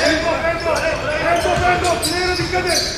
Ecco, ecco, ecco, ecco, ecco, ecco, ecco, ecco, ecco,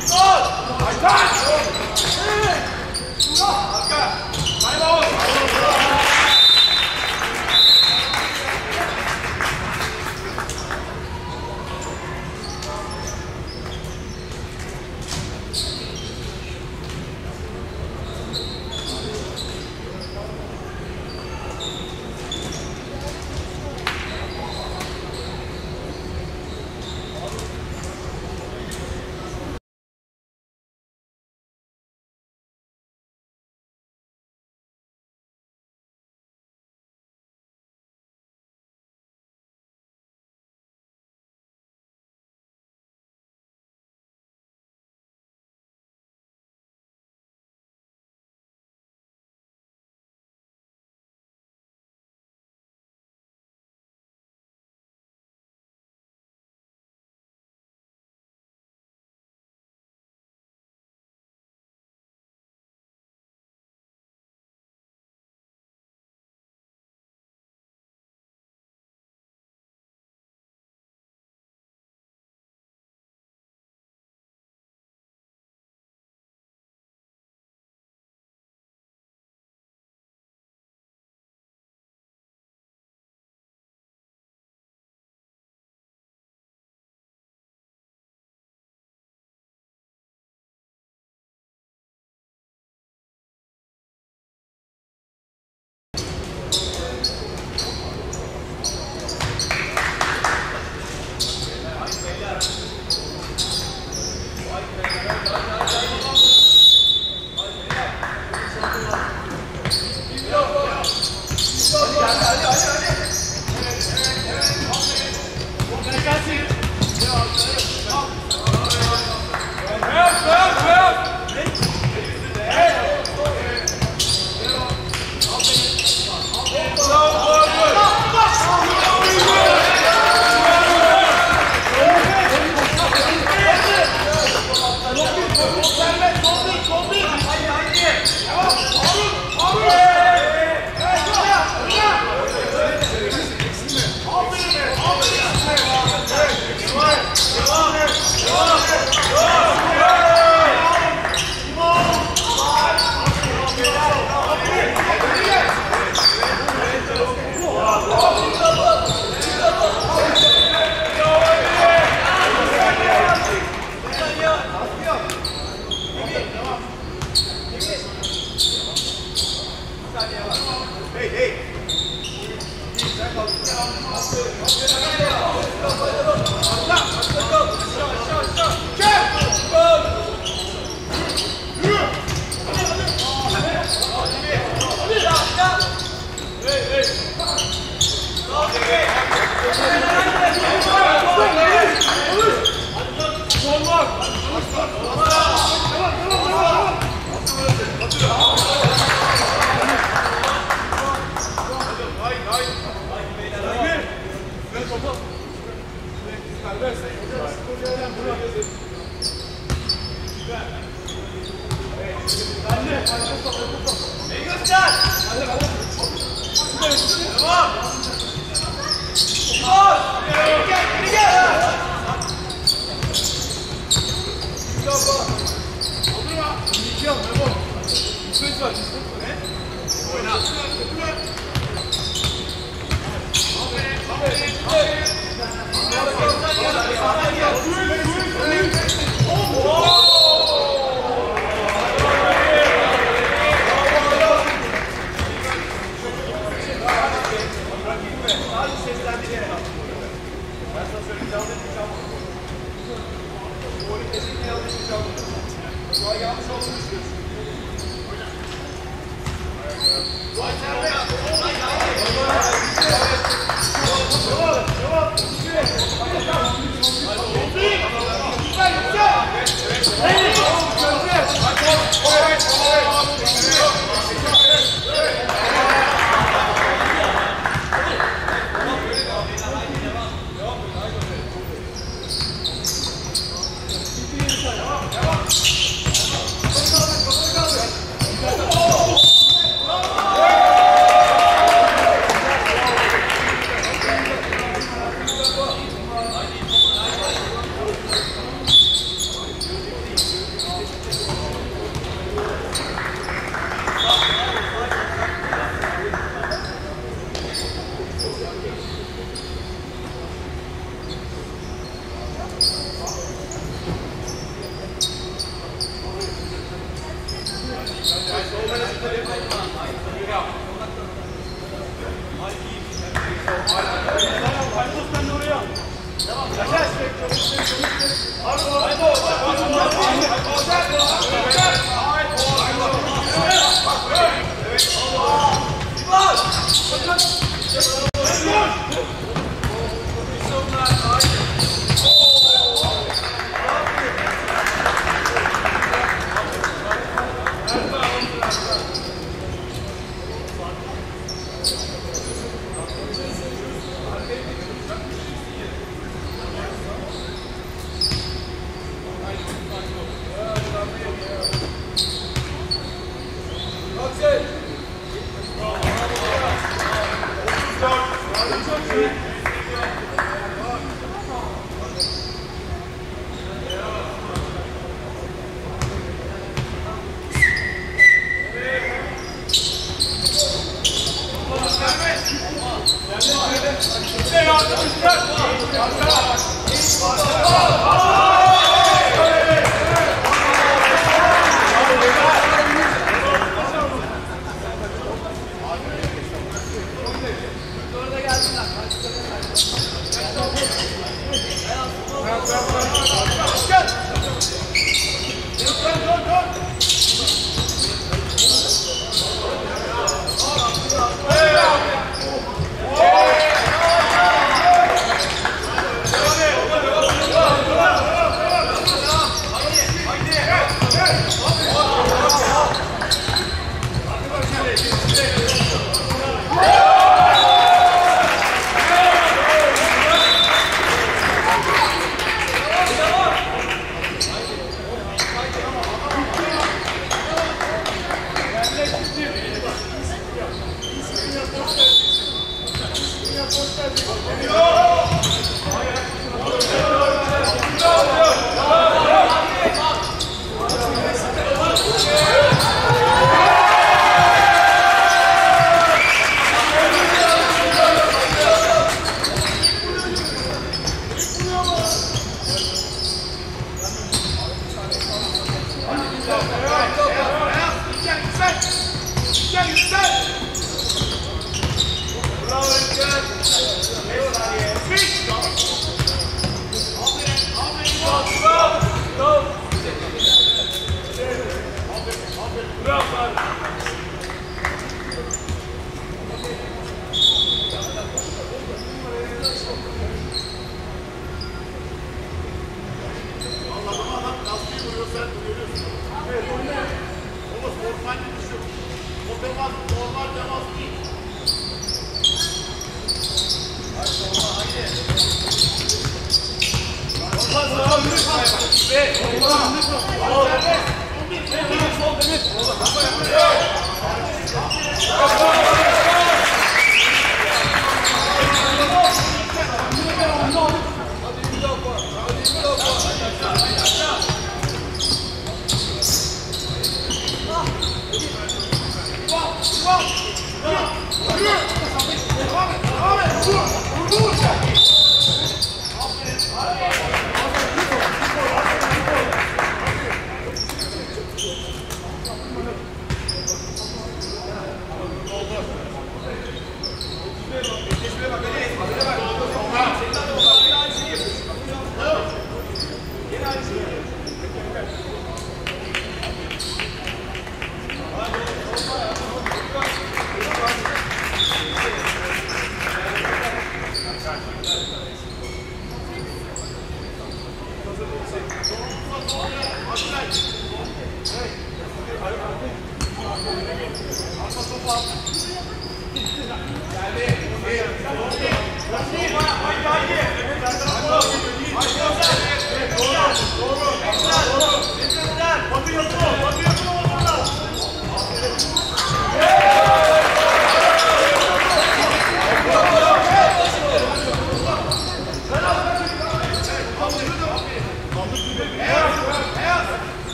Vai, vai!